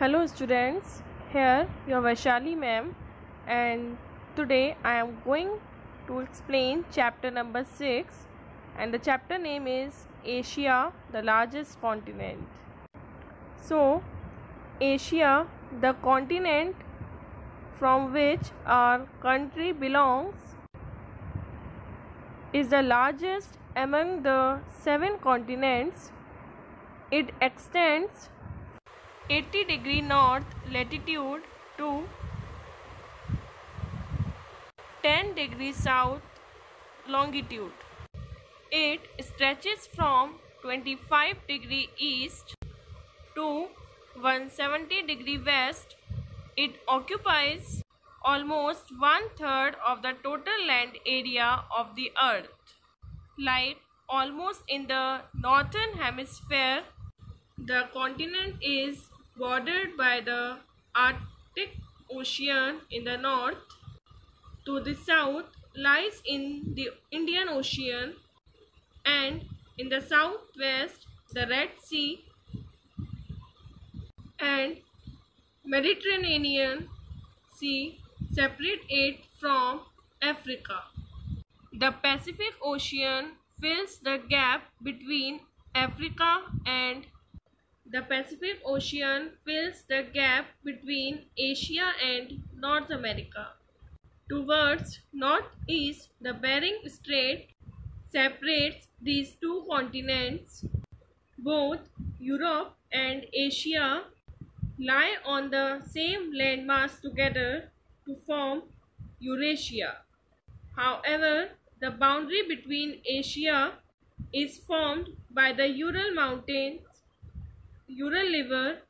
Hello students, here your Vaishali ma'am and today I am going to explain chapter number 6 and the chapter name is Asia, the largest continent. So, Asia, the continent from which our country belongs is the largest among the seven continents. It extends 80 degree north latitude to 10 degree south longitude. It stretches from 25 degree east to 170 degree west. It occupies almost one third of the total land area of the earth. Like almost in the northern hemisphere, the continent is bordered by the Arctic Ocean in the north. To the south lies in the Indian Ocean and in the southwest the Red Sea and Mediterranean Sea separate it from Africa. The Pacific Ocean fills the gap between Africa and the Pacific Ocean fills the gap between Asia and North America. Towards northeast, the Bering Strait separates these two continents. Both Europe and Asia lie on the same landmass together to form Eurasia. However, the boundary between Asia is formed by the Ural Mountains Ural River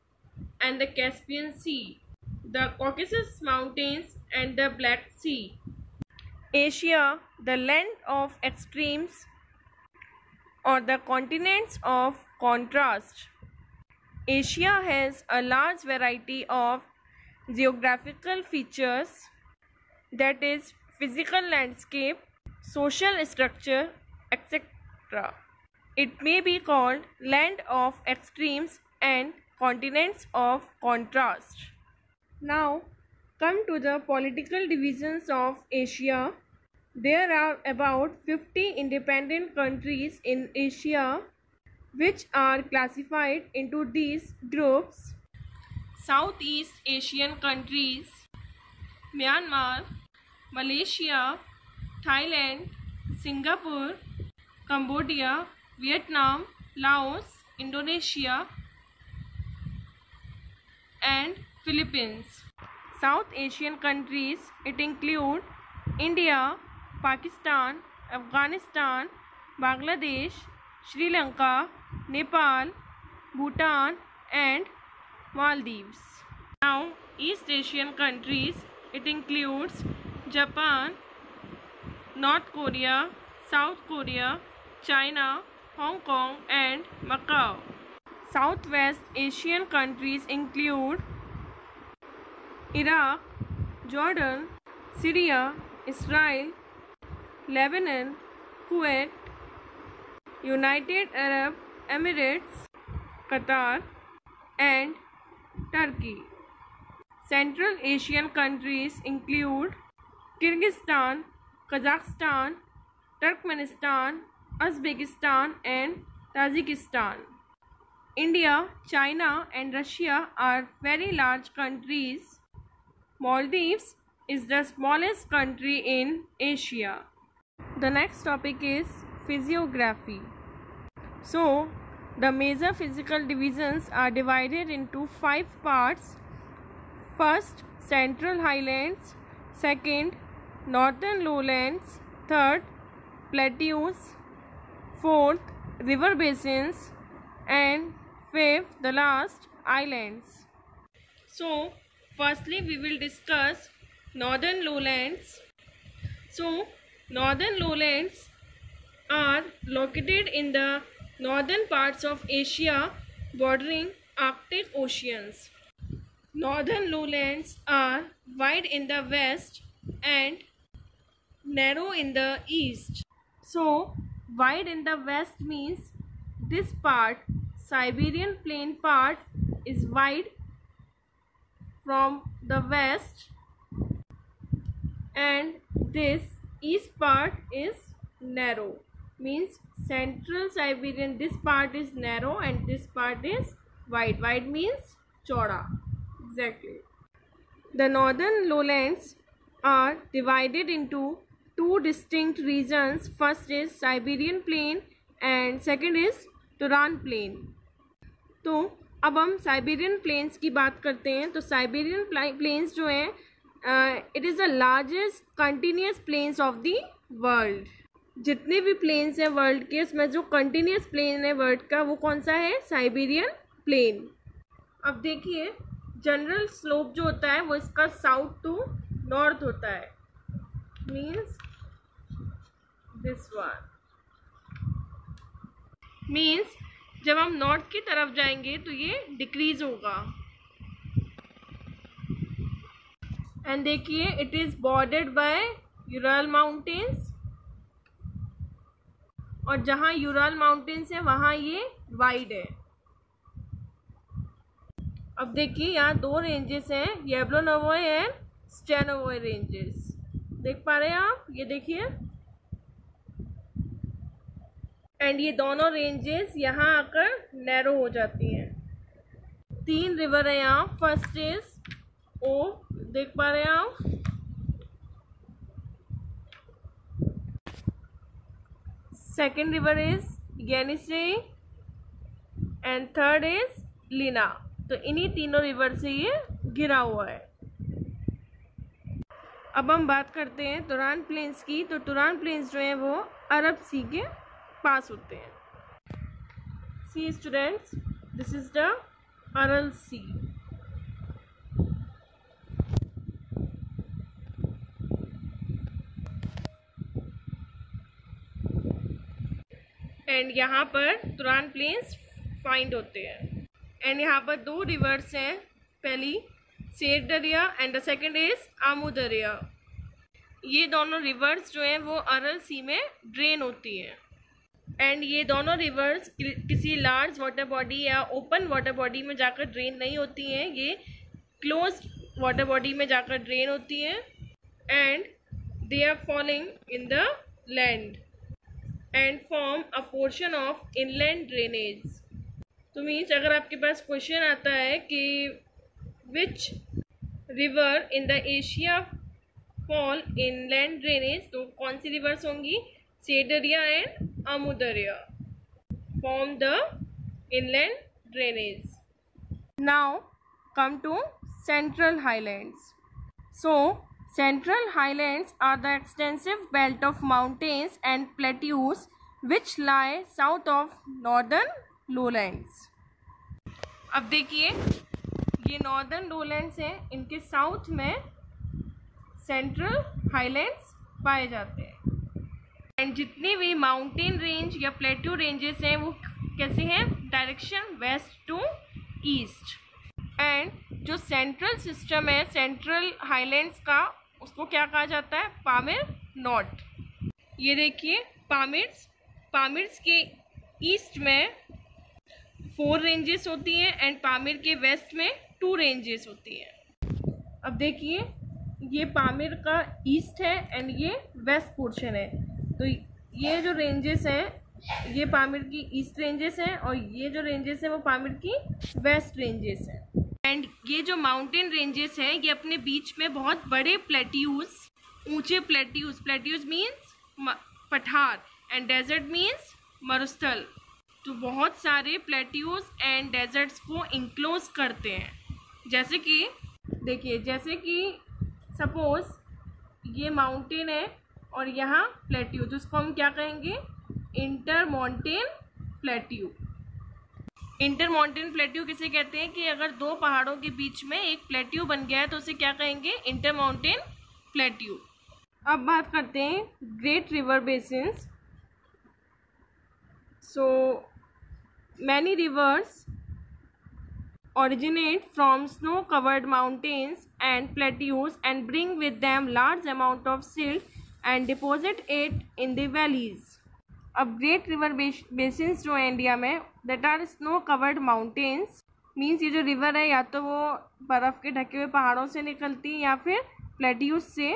and the Caspian Sea, the Caucasus Mountains and the Black Sea. Asia, the land of extremes or the continents of contrast. Asia has a large variety of geographical features that is physical landscape, social structure, etc. It may be called land of extremes and continents of contrast. Now come to the political divisions of Asia. There are about 50 independent countries in Asia which are classified into these groups. Southeast Asian countries Myanmar, Malaysia, Thailand, Singapore, Cambodia, Vietnam, Laos, Indonesia, and Philippines. South Asian countries it include India, Pakistan, Afghanistan, Bangladesh, Sri Lanka, Nepal, Bhutan and Maldives. Now East Asian countries it includes Japan, North Korea, South Korea, China, Hong Kong and Macau. Southwest Asian countries include Iraq, Jordan, Syria, Israel, Lebanon, Kuwait, United Arab Emirates, Qatar, and Turkey. Central Asian countries include Kyrgyzstan, Kazakhstan, Turkmenistan, Uzbekistan, and Tajikistan. India, China and Russia are very large countries. Maldives is the smallest country in Asia. The next topic is physiography. So, the major physical divisions are divided into five parts. First, central highlands. Second, northern lowlands. Third, plateaus. Fourth, river basins. And fifth the last islands. So firstly we will discuss northern lowlands. So northern lowlands are located in the northern parts of asia bordering arctic oceans. Northern lowlands are wide in the west and narrow in the east. So wide in the west means this part Siberian plain part is wide from the west and this east part is narrow. Means central siberian this part is narrow and this part is wide. Wide means chora exactly. The northern lowlands are divided into two distinct regions. First is siberian plain and second is turan plain तो अब हम Siberian planes की बात करते हैं। तो Siberian plains जो हैं it is the largest continuous plains of the world जितने भी प्लेन्स हैं वर्ल्ड के, उसमें जो कंटिन्यूस प्लेन है वर्ल्ड का, वो कौन सा है? साइबेरियन प्लेन अब देखिए जनरल स्लोप जो होता है, वो इसका साउथ टू नॉर्थ होता है। मीन्स दिस वन मीन्स जब हम नॉर्थ की तरफ़ जाएँगे तो ये डिक्रीज होगा। एंड देखिए it is bordered by Ural mountains और जहाँ यूरल माउंटेन्स है, वहाँ ये वाइड है। अब देखिए, यहाँ दो रेंजेस हैं येब्लोनोवोय एंड स्टेनोवोय रेंजेस देख पा रहे हैं आप? ये देखिए। एंड ये दोनों रेंजेस यहाँ आकर नैरो हो जाती हैं। तीन रिवर है यहाँ। फ़र्स्ट इज़ ओ देख पा रहे हैं आप? Second river is Yenisei and third is Lena तो इन्हीं तीनों रिवर से ये घिरा हुआ है। अब हम बात करते हैं तुरान प्लेन्स की। तो तुरान प्लेन्स जो हैं वो अरब सी के पास होते हैं। See students this is the Aral Sea and यहाँ पर तुरान प्लेन्स फाइंड होते हैं। एंड यहाँ पर दो रिवर्स हैं, पहली Syr Darya and the second is Amu Darya ये दोनों रिवर्स जो हैं, वो अरल सी में ड्रेन होती हैं। एंड ये दोनों रिवर्स किसी लार्ज वाटर बॉडी या ओपन वाटर बॉडी में जाकर ड्रेन नहीं होती हैं, ये क्लोज वाटर बॉडी में जाकर ड्रेन होती हैं and they are falling in the land and form a portion of inland drainage तो मीन्स अगर आपके पास क्वेश्चन आता है कि which river in the Asia fall inland drainage तो कौन सी रिवर्स होंगी? Syr Darya and Amudarya form the inland drainage. Now come to central highlands. So central highlands are the extensive belt of mountains and plateaus which lie south of northern lowlands. अब देखिए ये northern लोलैंड्स हैं इनके south में central highlands पाए जाते हैं and जितनी भी माउंटेन रेंज या प्लेट्यू रेंजेस हैं, वो कैसे हैं? Direction west to east and जो सेंट्रल सिस्टम है सेंट्रल हाईलैंड्स का, उसको क्या कहा जाता है? पामिर नॉट ये देखिए पामिर्स पामिर्स के ईस्ट में फोर रेंजेस होती हैं एंड पामिर के वेस्ट में टू रेंजेस होती हैं. अब देखिए, ये पामिर का ईस्ट है एंड ये वेस्ट पोर्शन है. तो ये जो रेंजेस हैं, ये पामिर की ईस्ट रेंजेस हैं और ये जो रेंजेस हैं वो पामिर की वेस्ट रेंजेस हैं। एंड ये जो माउंटेन रेंजेस हैं, ये अपने बीच में बहुत बड़े प्लेट्यूज ऊँचे प्लेट्यूज प्लेट्यूज मीन्स पठार एंड डेजर्ट मीन्स मरुस्थल। तो बहुत सारे प्लेट्यूज एंड डेजर्ट्स को इंक्लोज करते हैं। जैसे कि, देखिए, जैसे कि सपोज़ ये माउंटेन है और यहाँ प्लेट्यू इसको हम क्या कहेंगे? Inter mountain plateau inter mountain plateau किसे कहते हैं? कि अगर दो पहाड़ों के बीच में एक प्लेट्यू बन गया है तो उसे क्या कहेंगे? इंटर माउंटेन प्लेट्यू अब बात करते हैं great river basins so many rivers originate from snow covered mountains and plateaus and bring with them large amount of silt and deposit it in the valleys अब ग्रेट रिवर बेसिन्स जो है India में that are snow covered mountains means ये जो river है, या तो वो बर्फ़ के ढके हुए पहाड़ों से निकलती है, या फिर प्लेट्यूज से,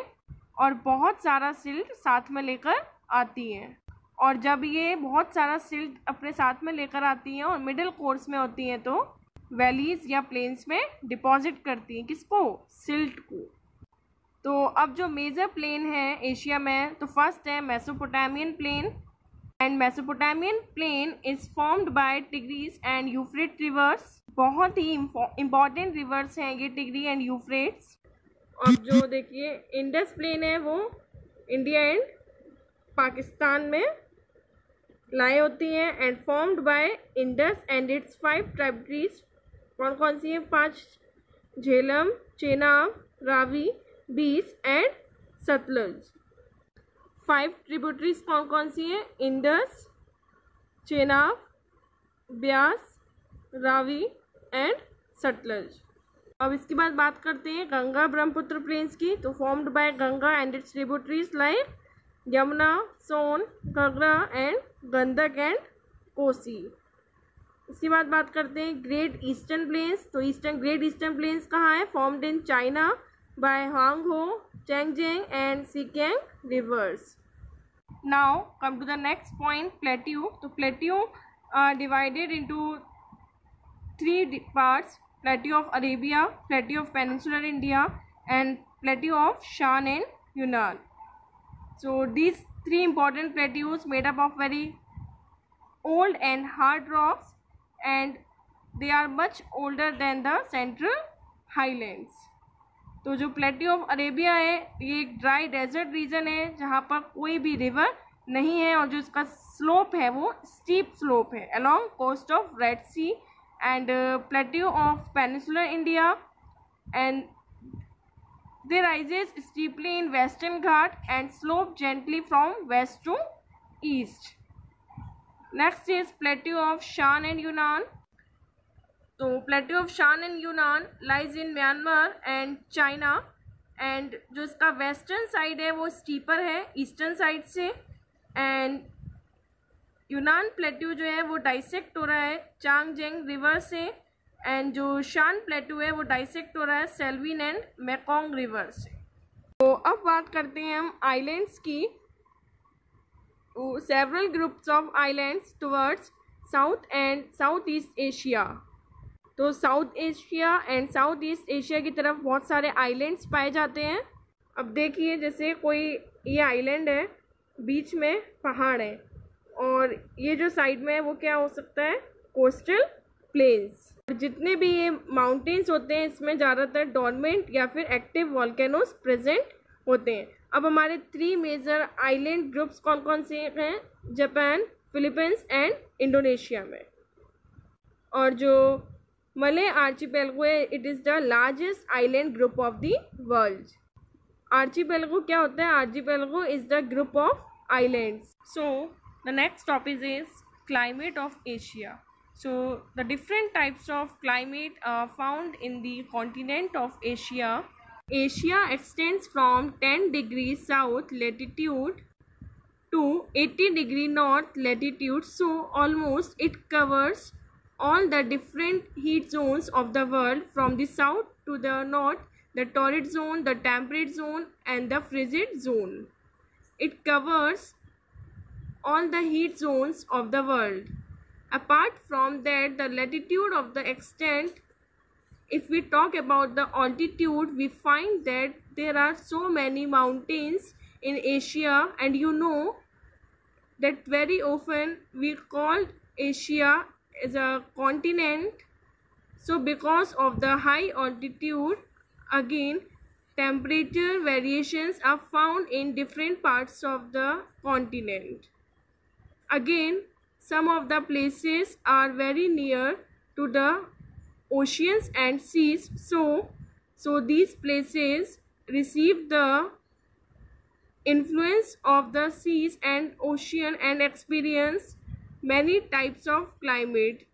और बहुत सारा सिल्ट साथ में लेकर आती हैं। और जब ये बहुत सारा सिल्ट अपने साथ में लेकर आती हैं और मिडिल कोर्स में होती हैं तो वैलीज या प्लेन्स में डिपॉजिट करती हैं किसको? सिल्ट को। तो अब जो मेजर प्लेन है एशिया में तो फ़र्स्ट है Mesopotamian plain and Mesopotamian plain is formed by Tigris and Euphrates rivers बहुत ही इंपॉर्टेंट रिवर्स हैं ये टिग्री एंड यूफ्रेट्स अब जो देखिए इंडस प्लेन है वो इंडिया एंड पाकिस्तान में लाई होती हैं and formed by Indus and its five tributaries कौन कौन सी हैं? पाँच, झेलम, चेनाब, रावी बीस एंड सतलज। फाइव ट्रिब्यूटरीज कौन कौन सी हैं? Indus, Chenab, Beas, Ravi and Sutlej. अब इसके बाद बात करते हैं गंगा ब्रह्मपुत्र प्लेन्स की। तो formed by Ganga and its tributaries like Yamuna, Son Ghaghara and Gandak and Kosi. इसके बाद बात करते हैं ग्रेट ईस्टर्न प्लेन्स तो ईस्टर्न ग्रेट ईस्टर्न प्लेन्स कहाँ है? Formed in China by Huanghu, Changjiang and Sikiang rivers. Now come to the next point plateau. So plateau are uh, divided into three parts plateau of Arabia, plateau of peninsular India and plateau of Shan and Yunnan. So these three important plateaus made up of very old and hard rocks and they are much older than the central highlands. तो जो plateau of Arabia है, ये एक dry desert region है, जहाँ पर कोई भी रिवर नहीं है और जो इसका स्लोप है, वो स्टीप स्लोप है along coast of Red Sea and plateau of peninsular India and they rises steeply in Western Ghat and slope gently from west to east next is plateau of Shan and Yunnan Yunnan. So of Shan Shan Yunnan lies in Myanmar and China and जो इसका western side है वो steeper है eastern side से and Yunnan plateau जो है वो dissect हो रहा है चांगजेंग रिवर से एंड जो शान प्लेट्यू है वो डाइसेक्ट हो रहा है सेल्विन एंड मैकोंग रिवर से तो अब बात करते हैं हम आइलैंड्स की several groups of islands towards south and south east Asia तो south Asia and south east Asia की तरफ़ बहुत सारे आइलैंड्स पाए जाते हैं। अब देखिए, जैसे कोई ये आइलैंड है, बीच में पहाड़ है, और ये जो साइड में है, वो क्या हो सकता है? Coastal plains. जितने भी ये माउंटेन्स होते हैं, इसमें ज़्यादातर डॉर्मेंट या फिर एक्टिव वॉल्केनोस प्रेजेंट होते हैं। अब हमारे थ्री मेजर आइलैंड ग्रुप्स कौन कौन से हैं? जापान, फिलीपींस एंड इंडोनेशिया में। और जो मले आर्चीपेलगो है it is the largest island group of the world आर्चीपेलगो क्या होता है आर्चीपेलगो is the group of islands so the next topic is climate of asia so the different types of climate are found in the continent of asia asia extends from 10 degrees south latitude to 80 degree north latitude so almost it covers all the different heat zones of the world from the south to the north the torrid zone the temperate zone and the frigid zone it covers all the heat zones of the world. Apart from that, the latitude of the extent, if we talk about the altitude, we find that there are so many mountains in Asia and you know that very often we call Asia as a continent. So because of the high altitude, again temperature variations are found in different parts of the continent. Again, some of the places are very near to the oceans and seas. So, so these places receive the influence of the seas and ocean and experience many types of climate.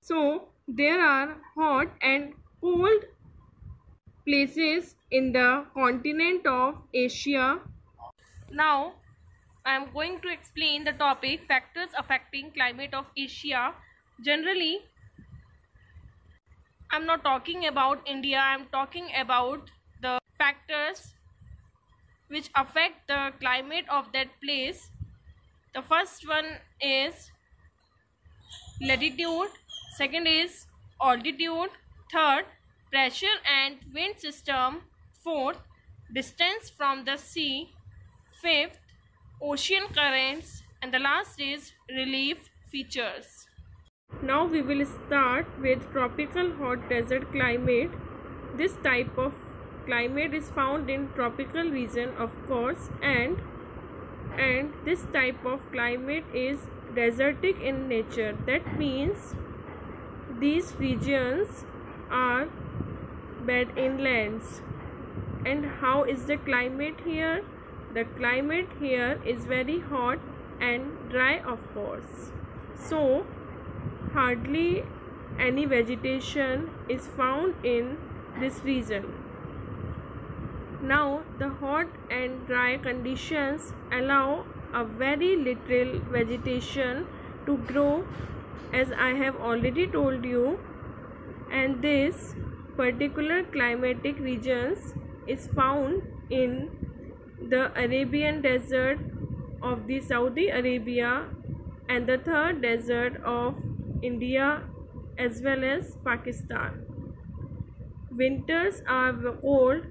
So, there are hot and cold places in the continent of Asia. Now, I am going to explain the topic factors affecting climate of Asia. Generally, I'm not talking about India, I'm talking about the factors which affect the climate of that place. The first one is latitude, second is altitude, third pressure and wind system, fourth distance from the sea, fifth ocean currents and the last is relief features. Now we will start with tropical hot desert climate. This type of climate is found in tropical region of course and and this type of climate is desertic in nature. That means these regions are bed inlands. And how is the climate here? The climate here is very hot and dry of course. So hardly any vegetation is found in this region. Now the hot and dry conditions allow a very little vegetation to grow as I have already told you and this particular climatic regions is found in the Arabian desert of the Saudi Arabia and the Thar desert of India as well as Pakistan. Winters are cold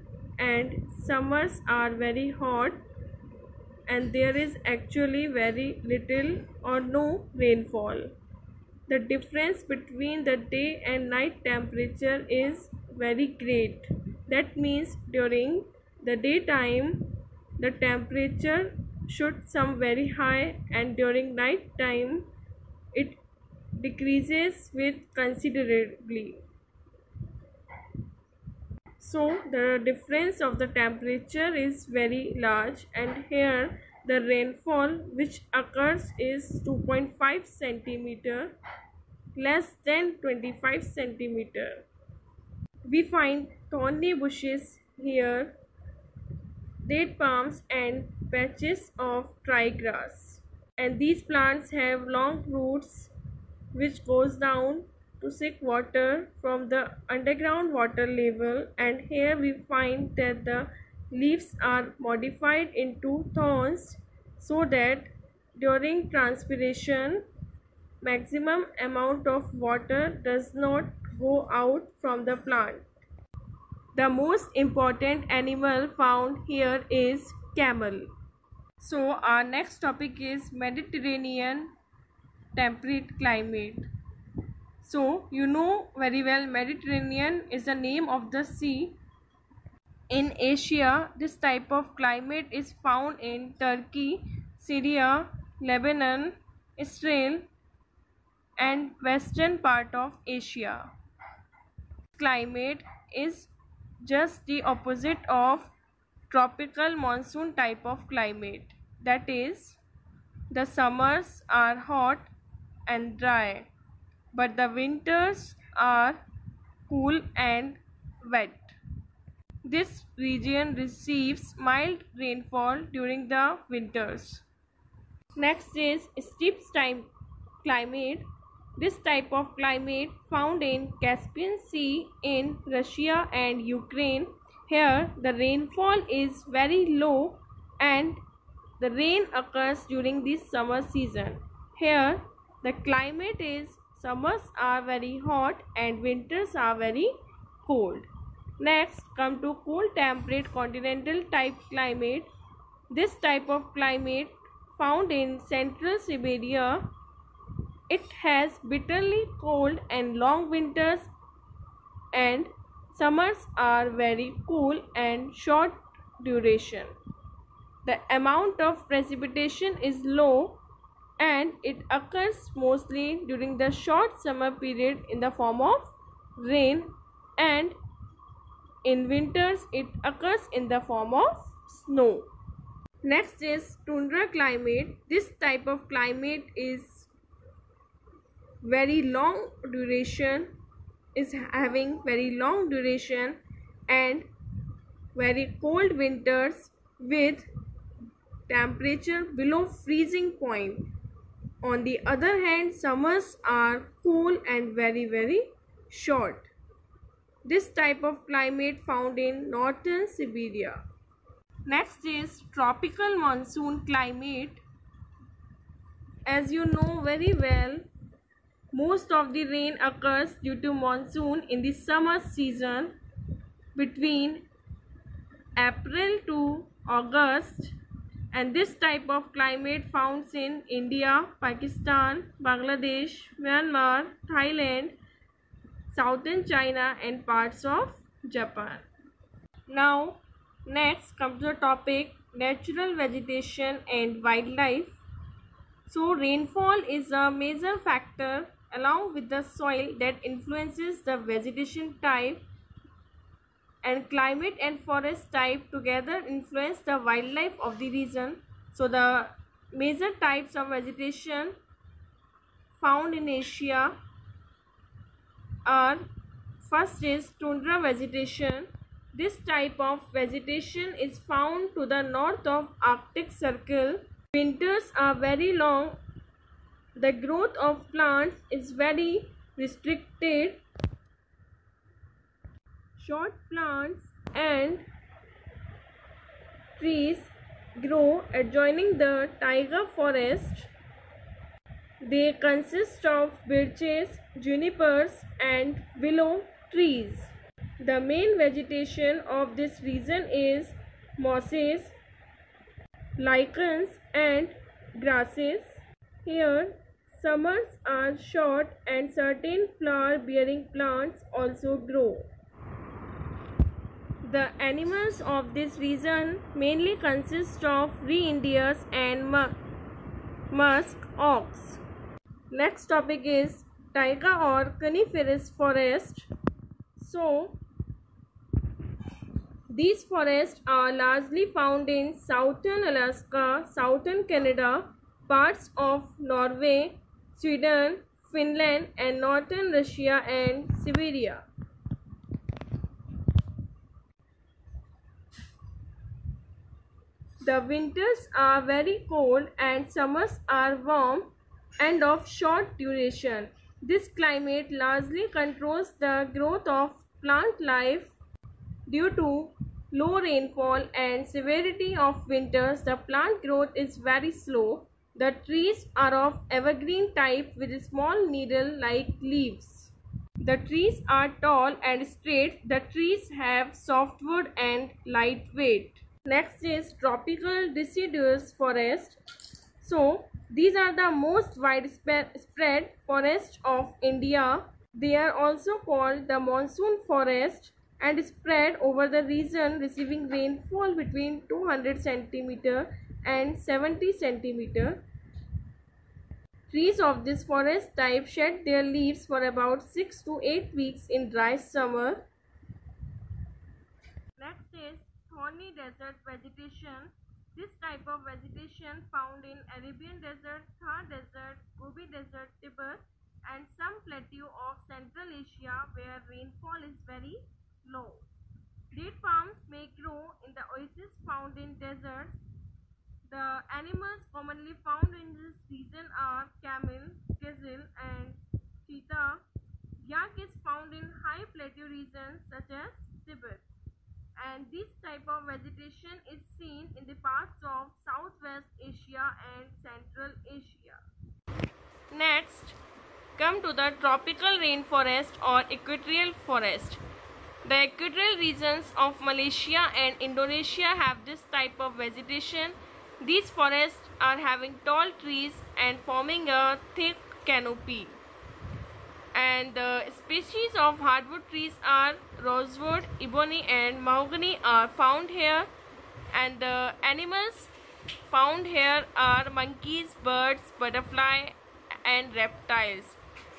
and summers are very hot and there is actually very little or no rainfall. The difference between the day and night temperature is very great. That means during the daytime the temperature should some very high and during night time it decreases with considerably. So the difference of the temperature is very large and here the rainfall which occurs is 2.5 centimeter less than 25 centimeter. We find thorny bushes here, date palms and patches of dry grass. And these plants have long roots which goes down to seek water from the underground water level and here we find that the leaves are modified into thorns so that during transpiration maximum amount of water does not go out from the plant. The most important animal found here is camel. So our next topic is Mediterranean temperate climate. So you know very well Mediterranean is the name of the sea. In Asia, this type of climate is found in Turkey, Syria, Lebanon, Israel and western part of Asia. Climate is just the opposite of tropical monsoon type of climate. That is, the summers are hot and dry, but the winters are cool and wet. This region receives mild rainfall during the winters. Next is time climate. This type of climate found in Caspian Sea in Russia and Ukraine. Here the rainfall is very low and the rain occurs during this summer season. Here the climate is summers are very hot and winters are very cold. Next come to cool temperate continental type climate. This type of climate found in central Siberia. It has bitterly cold and long winters and summers are very cool and short duration. The amount of precipitation is low and it occurs mostly during the short summer period in the form of rain and in winters it occurs in the form of snow. Next is tundra climate. This type of climate is very long duration is having very long duration and very cold winters with temperature below freezing point on the other hand, summers are cool and very very short. This type of climate found in northern Siberia. Next is tropical monsoon climate. As you know very well, most of the rain occurs due to monsoon in the summer season between April to August and this type of climate found in India, Pakistan, Bangladesh, Myanmar, Thailand, southern China and parts of Japan. Now next comes the topic natural vegetation and wildlife. So rainfall is a major factor along with the soil that influences the vegetation type and climate and forest type together influence the wildlife of the region. So the major types of vegetation found in Asia are first is tundra vegetation. This type of vegetation is found to the north of Arctic Circle. Winters are very long. The growth of plants is very restricted short plants and trees grow adjoining the taiga forest. They consist of birches, junipers and willow trees. The main vegetation of this region is mosses, lichens and grasses. Here summers are short and certain flower bearing plants also grow. The animals of this region mainly consist of reindeers and musk ox. Next topic is taiga or coniferous forest. So, these forests are largely found in southern Alaska, southern Canada, parts of Norway, Sweden, Finland and northern Russia and Siberia. The winters are very cold and summers are warm and of short duration. This climate largely controls the growth of plant life due to low rainfall and severity of winters. The plant growth is very slow. The trees are of evergreen type with small needle-like leaves. The trees are tall and straight. The trees have softwood and lightweight. Next is tropical deciduous forest. So these are the most widespread forests of India. They are also called the monsoon forest and spread over the region receiving rainfall between 200 cm and 70 cm. Trees of this forest type shed their leaves for about 6 to 8 weeks in dry summer. Next is thorny desert vegetation. This type of vegetation found in Arabian desert, Thar desert, Gobi desert, Tibet and some plateau of Central Asia where rainfall is very low. Date palms may grow in the oases found in deserts. The animals commonly found in this region are camel, gazelle and cheetah. Yak is found in high plateau regions such as Tibet and this type of vegetation is seen in the parts of Southwest Asia and Central Asia. Next, come to the tropical rainforest or equatorial forest. The equatorial regions of Malaysia and Indonesia have this type of vegetation. These forests are having tall trees and forming a thick canopy and the species of hardwood trees are rosewood, ebony and mahogany are found here and the animals found here are monkeys, birds, butterfly and reptiles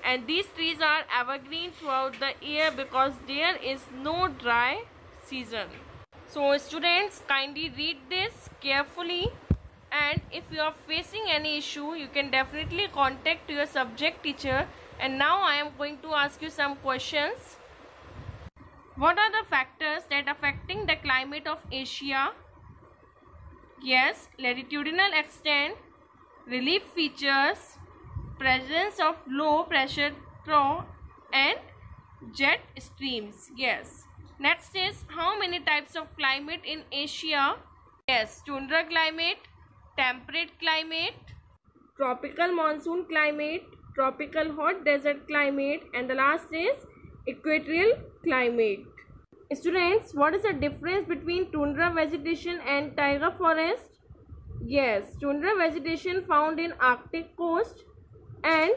and these trees are evergreen throughout the year because there is no dry season. So students kindly read this carefully and if you are facing any issue you can definitely contact your subject teacher and now I am going to ask you some questions. What are the factors that affecting the climate of Asia? Yes, latitudinal extent, relief features, presence of low pressure trough and jet streams. Yes. Next is how many types of climate in Asia? Yes, tundra climate, temperate climate, tropical monsoon climate, tropical hot desert climate and the last is equatorial climate. Students, what is the difference between tundra vegetation and taiga forest? Yes, tundra vegetation found in Arctic coast and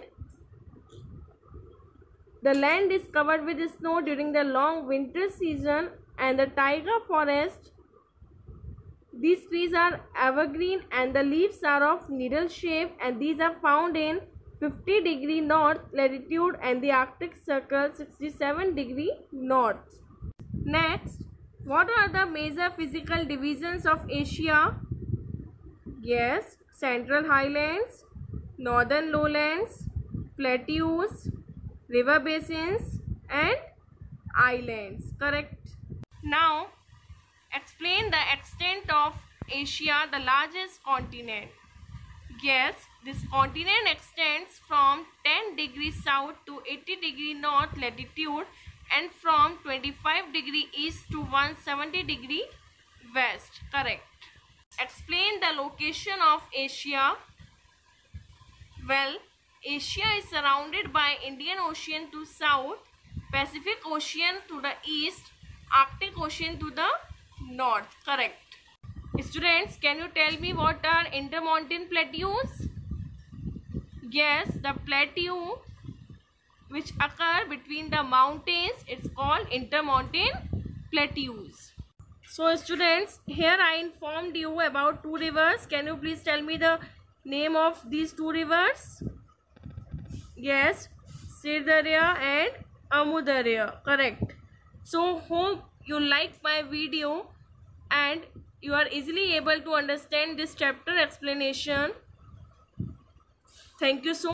the land is covered with snow during the long winter season and the taiga forest these trees are evergreen and the leaves are of needle shape and these are found in 50 degree north latitude and the Arctic Circle 67 degree north. Next, what are the major physical divisions of Asia? Yes, Central Highlands, Northern Lowlands, Plateaus, river basins and islands. Correct. Now, explain the extent of Asia, the largest continent. Yes, this continent extends from 10 degrees south to 80 degree north latitude and from 25 degree east to 170 degree west. Correct. Explain the location of Asia. Well, Asia is surrounded by Indian Ocean to south, Pacific Ocean to the east, Arctic Ocean to the north. Correct. Students, can you tell me what are intermountain plateaus? Yes, the plateau which occur between the mountains, it's called intermountain plateaus. So students, here I informed you about two rivers. Can you please tell me the name of these two rivers? Yes, Sirdarya and Amudarya. Correct. So hope you like my video and you are easily able to understand this chapter explanation. Thank you so